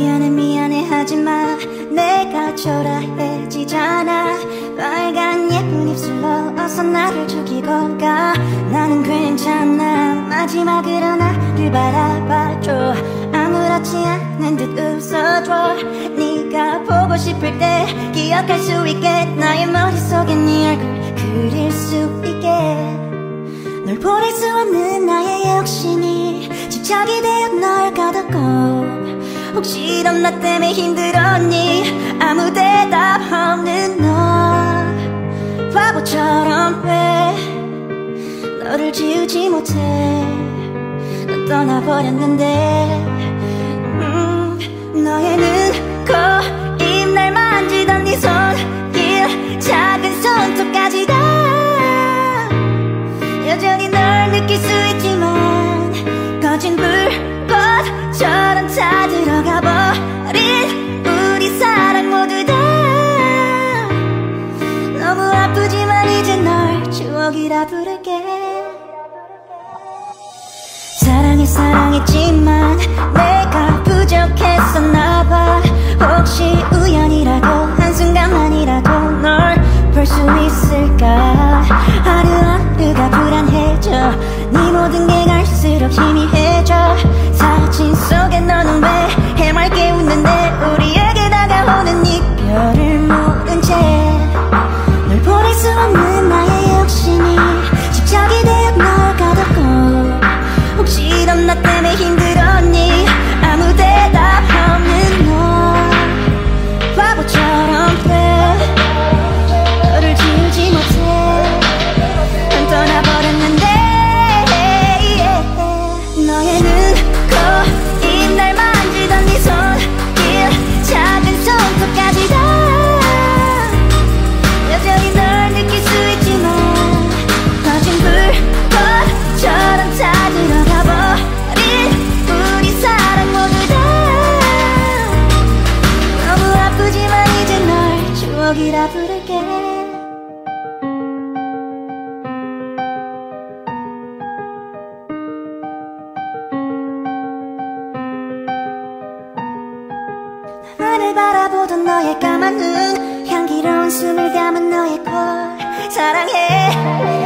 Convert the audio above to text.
미안해 미안해 하지마. 내가 초라해지잖아. 빨간 예쁜 입술로 어서 나를 죽이고 가. 나는 괜찮아. 마지막으로 나를 바라봐줘. 아무렇지 않은 듯 웃어줘. 네가 보고 싶을 때 기억할 수 있게. 나의 머릿속에 네 얼굴 그릴 수 있게. 널 보낼 수 없는 나의 욕심이 집착이 되어 널 가뒀고 혹시 넌 나 때문에 힘들었니? 아무 대답 없는 너 바보처럼 왜 너를 지우지 못해? 넌 떠나버렸는데 추억이라 부를게. 사랑해 사랑했지만 내가 나를 바라보던 너의 까만 눈 향기로운 숨을 담은 너의 콜 사랑해